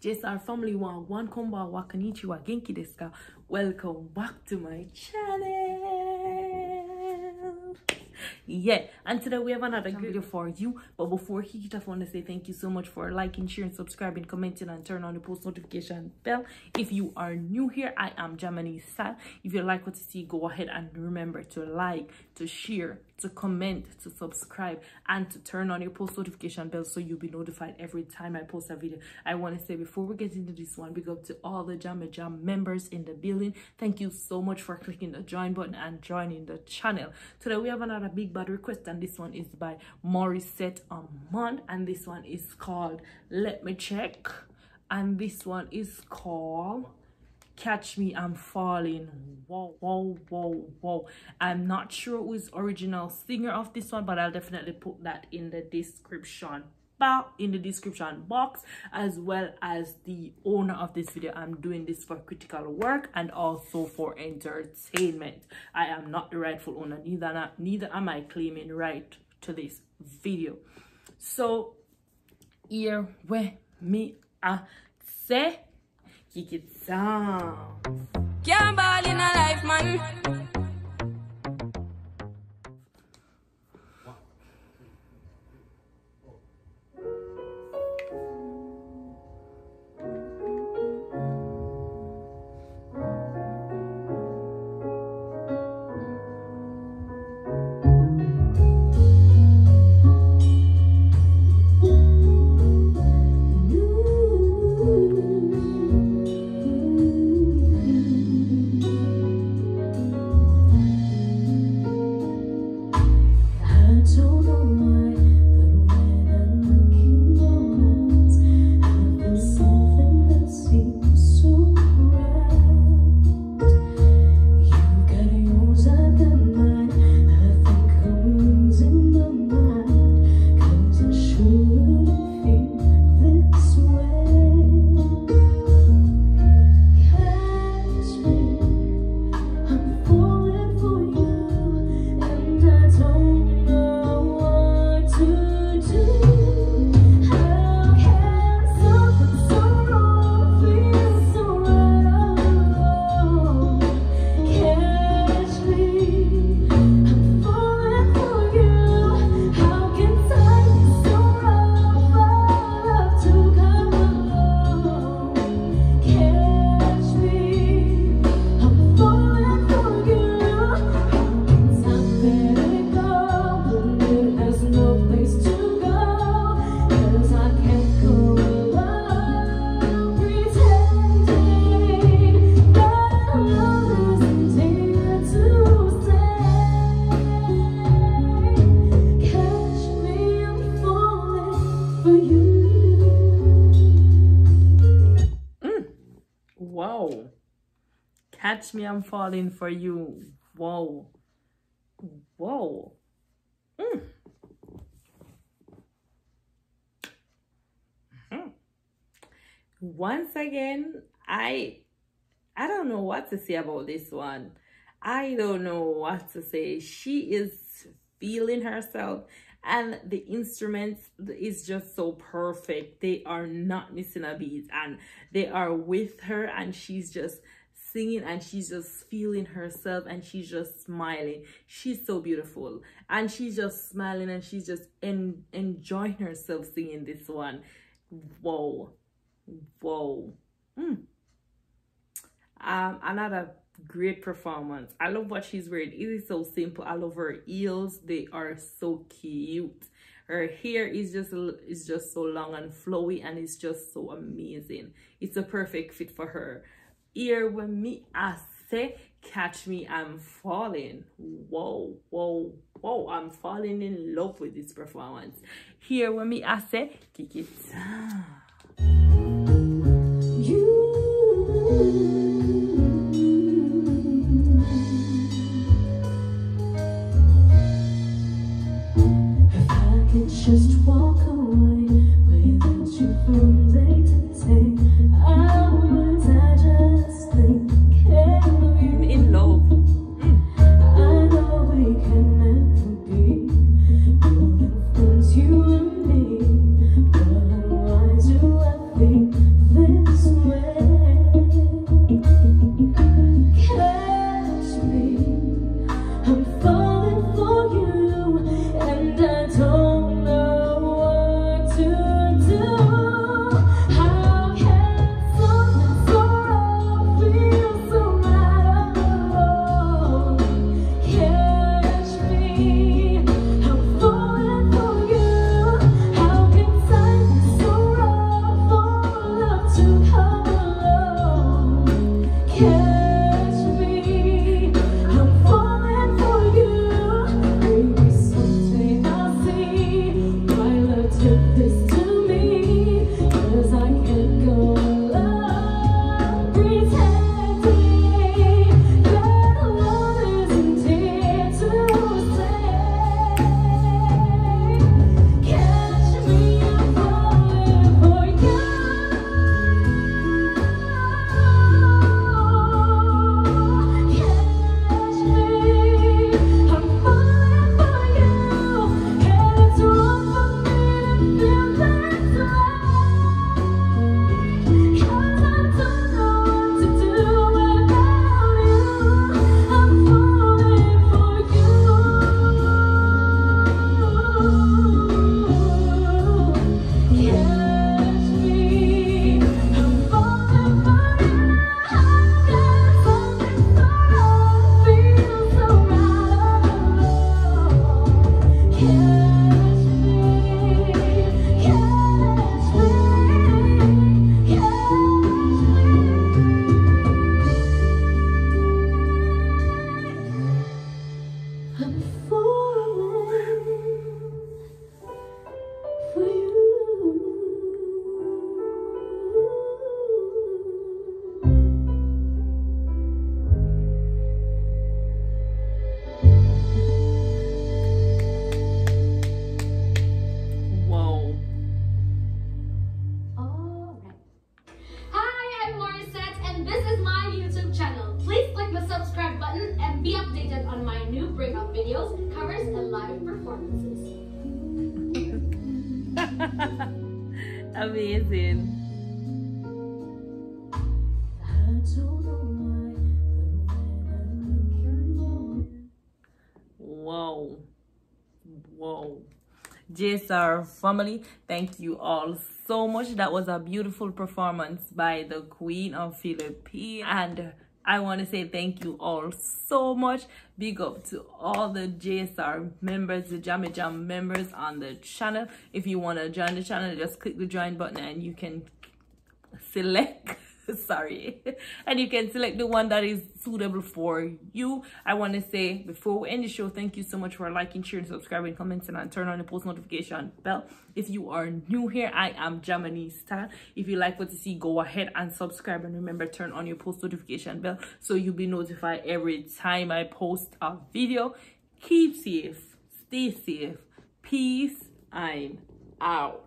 JSR family one one komba wa konnichiwa genki desu ka? Welcome back to my channel. Yeah, and today we have another video for you. But before he kick it off, I want to say thank you so much for liking, sharing, subscribing, commenting, and turn on the post notification bell. If you are new here, I am Jamani Sa. If you like what you see, go ahead and remember to like, to share, to comment, to subscribe, and to turn on your post notification bell so you'll be notified every time I post a video. I want to say before we get into this one, big up to all the Jamma Jam members in the building. Thank you so much for clicking the join button and joining the channel. Today we have another big bad request, and this one is by Morissette Amon, and this one is called Let Me Check, and this one is called catch me i'm falling. Whoa whoa whoa whoa. I'm not sure who's original singer of this one but i'll definitely put that in the description in the description box as well as the owner of this video. I'm doing this for critical work and also for entertainment. I am not the rightful owner neither neither am i claiming right to this video. So here where me I say kick it down. Can't ball in a life, man. Whoa. Catch me, I'm falling for you. Catch me I'm falling for you whoa. Whoa. Mm. Once again, I I don't know what to say about this one. I don't know what to say. She is feeling herself and the instruments is just so perfect. They are not missing a beat and they are with her and she's just singing and she's just feeling herself and she's just smiling. She's so beautiful and she's just smiling and she's just en- enjoying herself singing this one. Whoa. Whoa. Mm um another great performance. I love what she's wearing. It is so simple. I love her heels. They are so cute. Her hair is just is just so long and flowy and it's just so amazing. It's a perfect fit for her. Here when me i say catch me i'm falling. Whoa whoa whoa. I'm falling in love with this performance. Here when me i say kick it You. YouTube channel. Please click the subscribe button and be updated on my new breakup videos, covers, and live performances. Amazing. JSR family, thank you all so much. That was a beautiful performance by the Queen of Philippines. And I want to say thank you all so much. Big up to all the JSR members, the Jammy Jam members on the channel. If you want to join the channel, just click the join button and you can select sorry. And you can select the one that is suitable for you. I want to say before we end the show thank you so much for liking sharing subscribing commenting and turn on the post notification bell. If you are new here i am Jamanese Style. if you like what you see go ahead and subscribe and remember turn on your post notification bell so you'll be notified every time i post a video. Keep safe stay safe peace i'm out